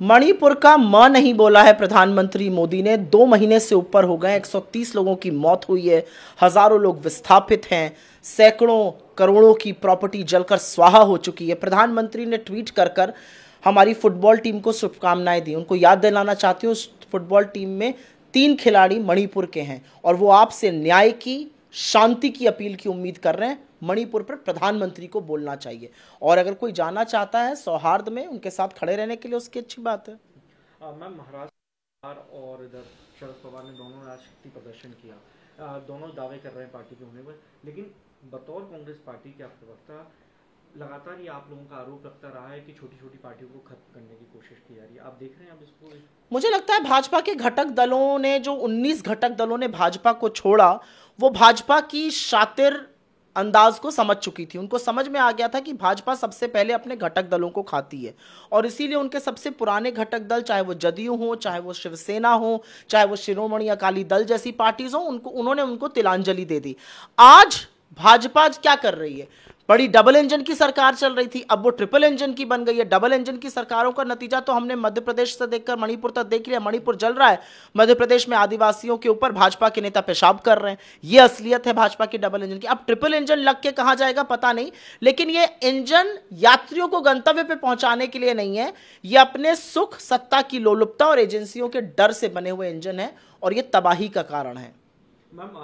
मणिपुर का म नहीं बोला है प्रधानमंत्री मोदी ने। दो महीने से ऊपर हो गए 130 लोगों की मौत हुई है। हज़ारों लोग विस्थापित हैं। सैकड़ों, करोड़ों की प्रॉपर्टी जलकर स्वाहा हो चुकी है। प्रधानमंत्री ने ट्वीट कर कर हमारी फुटबॉल टीम को शुभकामनाएँ दी। उनको याद दिलाना चाहती हूँ, उस फुटबॉल टीम में तीन खिलाड़ी मणिपुर के हैं और वो आपसे न्याय की, शांति की अपील की उम्मीद कर रहे हैं। मणिपुर पर प्रधानमंत्री को बोलना चाहिए। और अगर कोई जाना चाहता है सौहार्द में उनके साथ खड़े रहने के लिए उसकी अच्छी बात है। मैम महाराष्ट्र और इधर शरद पवार ने दोनों आज शक्ति प्रदर्शन किया। आ, दोनों दावे कर रहे हैं पार्टी के होने पर। लेकिन बतौर कांग्रेस पार्टी के प्रवक्ता लगातार ये आप लोगों का आरोप लगता रहा है कि छोटी छोटी पार्टियों को खत्म करने की कोशिश की जा रही है। आप देख रहे हैं अब इसको? मुझे लगता है भाजपा के घटक दलों ने जो 19 घटक दलों ने भाजपा को छोड़ा वो भाजपा की शातिर अंदाज को समझ चुकी थी। उनको समझ में आ गया था कि भाजपा सबसे पहले अपने घटक दलों को खाती है। और इसीलिए उनके सबसे पुराने घटक दल, चाहे वो जदयू हो, चाहे वो शिवसेना हो, चाहे वो शिरोमणि अकाली दल जैसी पार्टीज़ हो, उनको, उन्होंने उनको तिलांजलि दे दी। आज भाजपा क्या कर रही है? बड़ी डबल इंजन की सरकार चल रही थी, अब वो ट्रिपल इंजन की बन गई है। डबल इंजन की सरकारों का नतीजा तो हमने मध्य प्रदेश से देखकर मणिपुर तक देख लिया। मणिपुर जल रहा है। मध्य प्रदेश में आदिवासियों के ऊपर भाजपा के नेता पेशाब कर रहे हैं। ये असलियत है भाजपा की डबल इंजन की। अब ट्रिपल इंजन लग के कहा जाएगा पता नहीं, लेकिन ये इंजन यात्रियों को गंतव्य पे पहुँचाने के लिए नहीं है। ये अपने सुख, सत्ता की लोलुपता और एजेंसियों के डर से बने हुए इंजन है और ये तबाही का कारण है। मैम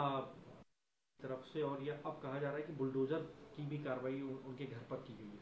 तरफ़ से और ये अब कहा जा रहा है कि बुलडोजर की भी कार्रवाई उनके घर पर की गई है।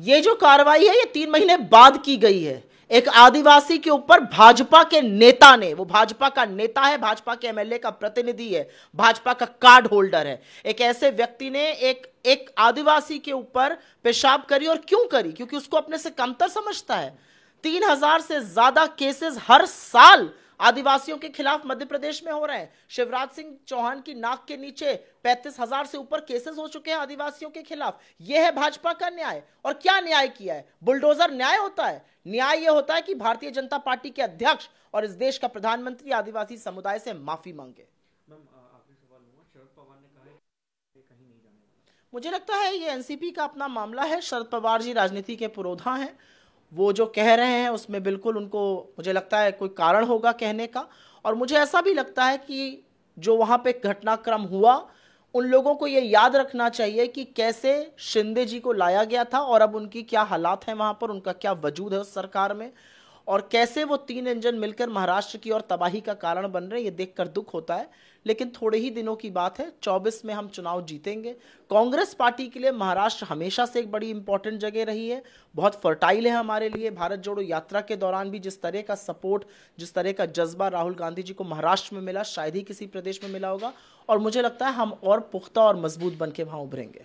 ये जो कार्रवाई है, ये तीन महीने बाद की गई है। एक आदिवासी के ऊपर भाजपा के नेता ने, वो भाजपा का नेता है, भाजपा के एमएलए का प्रतिनिधि है, भाजपा का कार्ड होल्डर है। एक ऐसे व्यक्ति ने एक एक आदिवासी के ऊपर पेशाब करी और क्यों करी? क्योंकि उसको अपने से कमतर समझता है। तीन हज़ार से ज़्यादा केसेस हर साल आदिवासियों के खिलाफ मध्य प्रदेश में हो रहे हैं। शिवराज सिंह चौहान की नाक के नीचे पैंतीस हज़ार से ऊपर केसेस हो चुके हैं आदिवासियों के खिलाफ। यह है भाजपा का न्याय। और क्या न्याय किया है? बुलडोजर न्याय होता है? न्याय यह होता है कि भारतीय जनता पार्टी के अध्यक्ष और इस देश का प्रधानमंत्री आदिवासी समुदाय से माफ़ी मांगे। मुझे लगता है ये एनसीपी का अपना मामला है। शरद पवार जी राजनीति के पुरोधा हैं। वो जो कह रहे हैं, उसमें बिल्कुल उनको, मुझे लगता है कोई कारण होगा कहने का। और मुझे ऐसा भी लगता है कि जो वहाँ पे घटनाक्रम हुआ, उन लोगों को ये याद रखना चाहिए कि कैसे शिंदे जी को लाया गया था और अब उनकी क्या हालात हैं वहाँ पर, उनका क्या वजूद है उस सरकार में। और कैसे वो तीन इंजन मिलकर महाराष्ट्र की और तबाही का कारण बन रहे हैं, ये देखकर दुख होता है। लेकिन थोड़े ही दिनों की बात है 24 में हम चुनाव जीतेंगे। कांग्रेस पार्टी के लिए महाराष्ट्र हमेशा से एक बड़ी इंपॉर्टेंट जगह रही है। बहुत फर्टाइल है हमारे लिए। भारत जोड़ो यात्रा के दौरान भी जिस तरह का सपोर्ट जिस तरह का जज्बा राहुल गांधी जी को महाराष्ट्र में मिला, शायद ही किसी प्रदेश में मिला होगा। और मुझे लगता है हम और पुख्ता और मज़बूत बन के वहाँ उभरेंगे।